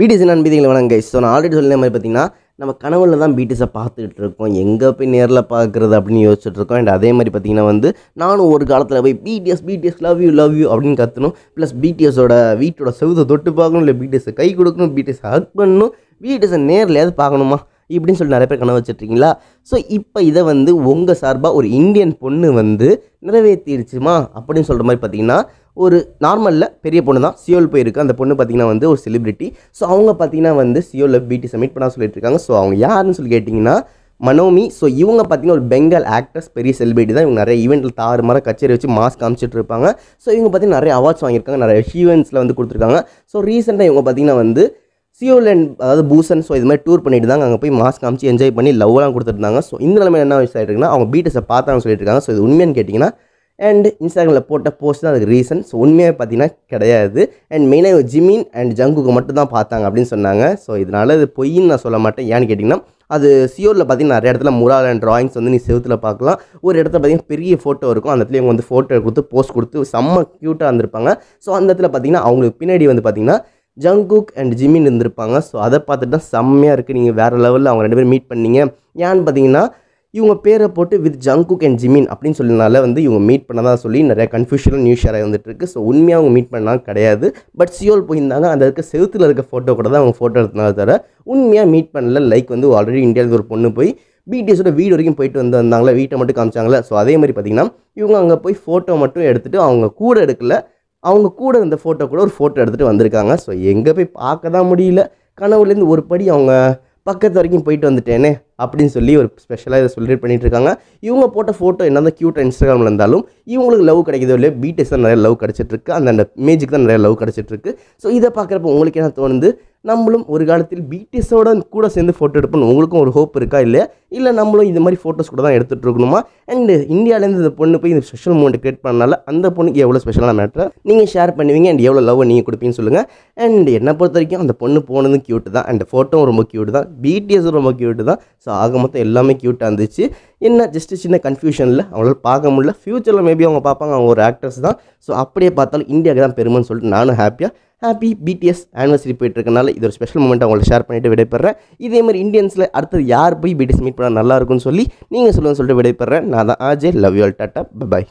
BDS நண்பதிகளை வணங்க so நான் already சொல்லின மாதிரி பார்த்தீங்கன்னா நம்ம கனவுல தான் பிடிஎஸை பார்த்துக்கிட்டு இருக்கோம். எங்கே போய் நேரில் பார்க்குறது அப்படின்னு யோசிச்சுட்டு இருக்கோம். அண்ட் அதே மாதிரி பார்த்தீங்கன்னா வந்து நானும் ஒரு காலத்தில் போய் BTS BTS love you love you அப்படின்னு கற்றணும் ப்ளஸ் பிடிஎஸோட வீட்டோட செவுத்தை தொட்டு பார்க்கணும் இல்லை பிடிஎஸை கை கொடுக்கணும் பிடிஎஸ் ஹக் பண்ணணும் பிடிஎஸை ஏதாவது பார்க்கணுமா? இப்படின்னு சொல்லி நிறைய பேர் கனவு வச்சுட்ருக்கீங்களா ஸோ இப்போ இதை வந்து உங்கள் சார்பாக ஒரு இந்தியன் பொண்ணு வந்து நிறைவேற்றிடுச்சுமா அப்படின்னு சொல்கிற மாதிரி பார்த்தீங்கன்னா ஒரு நார்மலில் பெரிய பொண்ணு தான். சியோல் போயிருக்கு. அந்த பொண்ணு பார்த்தீங்கன்னா வந்து ஒரு செலிபிரிட்டி ஸோ அவங்க பார்த்தீங்கன்னா வந்து சியோவில் பிடி சப்மிட் பண்ண சொல்லிட்டு இருக்காங்க. ஸோ அவங்க யாருன்னு சொல்லி கேட்டிங்கன்னா மனோமி ஸோ இவங்க பார்த்தீங்கன்னா ஒரு பெங்கால் ஆக்ட்ரஸ் பெரிய செலிபிரிட்டி தான். இவங்க நிறைய ஈவெண்ட்டில் தாறு மாற கச்சேரி வச்சு மாஸ்க் காமிச்சிட்டு இருப்பாங்க. ஸோ இவங்க பார்த்தீங்கன்னா நிறைய அவார்ட்ஸ் வாங்கியிருக்காங்க. நிறைய ஈவெண்ட்ஸில் வந்து கொடுத்துருக்காங்க. ஸோ ரீசெண்டாக இவங்க பார்த்தீங்கன்னா வந்து சியோலேண்ட் அதாவது பூசன் ஸோ இது மாதிரி டூர் பண்ணிட்டு தாங்க அங்கே போய் மாஸ்க் காமிச்சு என்ஜாய் பண்ணி லவ்லாம் கொடுத்துருந்தாங்க ஸோ இந்த நிலைமை என்ன விஷயம் ஆகிருக்குன்னா அவங்க பீட்டஸை பார்த்தாங்கன்னு சொல்லிட்டு இருக்காங்க ஸோ இது உண்மையான்னு கேட்டிங்கன்னா அண்ட் இன்ஸ்டாகிராமில் போட்ட போஸ்ட் தான் அதுக்கு ரீசன் ஸோ உண்மையாக பார்த்தீங்கன்னா கிடையாது. அண்ட் மெயினாக ஜிமின் அண்ட் ஜங்குக்கு மட்டும் தான் பார்த்தாங்க அப்படின்னு சொன்னாங்க. ஸோ இதனால் இது பொய்ன்னு நான் சொல்ல மாட்டேன். ஏன்னு கேட்டிங்கன்னா அது சியோரில் பார்த்தீங்கன்னா நிறைய இடத்துல முரால் அண்ட் ட்ராயிங்ஸ் வந்து நீ செவத்தில் பார்க்கலாம். ஒரு இடத்துல பார்த்தீங்கன்னா பெரிய ஃபோட்டோ இருக்கும். அந்த இடத்துல இவங்க வந்து ஃபோட்டோ கொடுத்து போஸ்ட் கொடுத்து செம்ம க்யூட்டாக இருந்திருப்பாங்க. ஸோ அந்த இடத்துல பார்த்தீங்கன்னா அவங்களுக்கு பின்னாடி வந்து பார்த்தீங்கன்னா ஜங்குக் அண்ட் ஜிமின் இருந்திருப்பாங்க. ஸோ அதை பார்த்துட்டு தான் செம்மையாக இருக்குது நீங்கள் வேறு லெவலில் அவங்க ரெண்டு பேரும் மீட் பண்ணீங்க. ஏன்னு பார்த்தீங்கன்னா இவங்க பேரை போட்டு வித் ஜங்குக் அண்ட் ஜிமின் அப்படின்னு சொல்லினால வந்து இவங்க மீட் பண்ணதா சொல்லி நிறைய கன்ஃபியூஷனாக நியூஸ் ஷேர் வந்துட்டு இருக்கு. ஸோ உண்மையாக அவங்க மீட் பண்ணால் கிடையாது. பட் சியோல் போயிருந்தாங்க. அந்த இருக்க செவுத்தில் இருக்க ஃபோட்டோ கூட தான் அவங்க ஃபோட்டோ எடுத்தனால தவிர உண்மையாக மீட் பண்ணல. லைக் வந்து ஆல்ரெடி இந்தியாவில் ஒரு பொண்ணு போய் பிடிஎஸோட வீடு வரைக்கும் போயிட்டு வந்து வந்தாங்களே? வீட்டை மட்டும் காமிச்சாங்களே? ஸோ அதே மாதிரி பார்த்தீங்கன்னா இவங்க அங்கே போய் ஃபோட்டோ மட்டும் எடுத்துகிட்டு அவங்க கூட எடுக்கல. அவங்க கூட இருந்த ஃபோட்டோ கூட ஒரு ஃபோட்டோ எடுத்துகிட்டு வந்திருக்காங்க. ஸோ எங்கே போய் பார்க்க தான் முடியல. கனவுலேருந்து ஒரு படி அவங்க பக்கத்து வரைக்கும் போயிட்டு வந்துட்டேனே அப்படின்னு சொல்லி ஒரு ஸ்பெஷலாக இதை சொல்லிட்டு பண்ணிகிட்ருக்காங்க இருக்காங்க. இவங்க போட்ட ஃபோட்டோ என்ன தான் க்யூட்டாக இன்ஸ்டாகிராமில் இருந்தாலும் இவங்களுக்கு லவ் கிடைக்கிதோ இல்லையோ பிடிஎஸ் தான் நிறைய லவ் கிடச்சிட்ருக்கு அந்த அந்த இமேஜுக்கு தான் நிறைய லவ் கிடச்சிட்ருக்கு ஸோ இதை பார்க்குறப்ப உங்களுக்கு என்ன தோணுது? நம்மளும் ஒரு காலத்தில் பிடிஎஸோட கூட சேர்ந்து ஃபோட்டோ எடுப்போம் உங்களுக்கும் ஒரு ஹோப் இருக்கா? இல்லையா? இல்லை நம்மளும் இந்த மாதிரி ஃபோட்டோஸ் கூட தான் எடுத்துகிட்டு இருக்கணுமா? அண்டு இந்தியாவிலேருந்து இந்த பொண்ணு போய் இந்த ஸ்பெஷல் மூமெண்ட் கிரியேட் பண்ணனால அந்த பொண்ணுக்கு எவ்வளோ ஸ்பெஷலான மேட்ரை நீங்கள் ஷேர் பண்ணுவீங்க அண்ட் எவ்வளோ லவ் நீங்கள் கொடுப்பீங்கன்னு சொல்லுங்கள் அண்ட் என்னை பொறுத்த வரைக்கும் அந்த பொண்ணு போனதும் க்யூட்டு தான். அண்ட் ஃபோட்டோவும் ரொம்ப க்யூட்டு தான். பிடிஎஸும் ரொம்ப க்யூட்டு தான். ஸோ ஆக மொத்தம் எல்லாமே க்யூட்டாக இருந்துச்சு. என்ன ஜஸ்ட் சின்ன கன்ஃபியூஷனில் அவங்களால பார்க்க முடியல. ஃப்யூச்சரில் மேபி அவங்க பார்ப்பாங்க. அவங்க ஒரு ஆக்டர்ஸ் தான். ஸோ அப்படியே பார்த்தாலும் இந்தியாவுக்கு தான் பெருமைன்னு சொல்லிட்டு நானும் ஹாப்பியாக ஹாப்பி பிடிஎஸ் ஆனிவர்சரி போயிட்டுருக்கனால இது ஒரு ஸ்பெஷல் மூமெண்ட் அவங்களை ஷேர் பண்ணிட்டு விடைபெறேன். இதே மாதிரி இந்தியன்ஸில் அடுத்தது யார் போய் பிடிஎஸ் மீட் பண்ணால் நல்லா இருக்கும்னு சொல்லி நீங்கள் சொல்லுங்கள் சொல்லிட்டு விடைபெறேன். நான் தான் ஆஜே love you all tata bye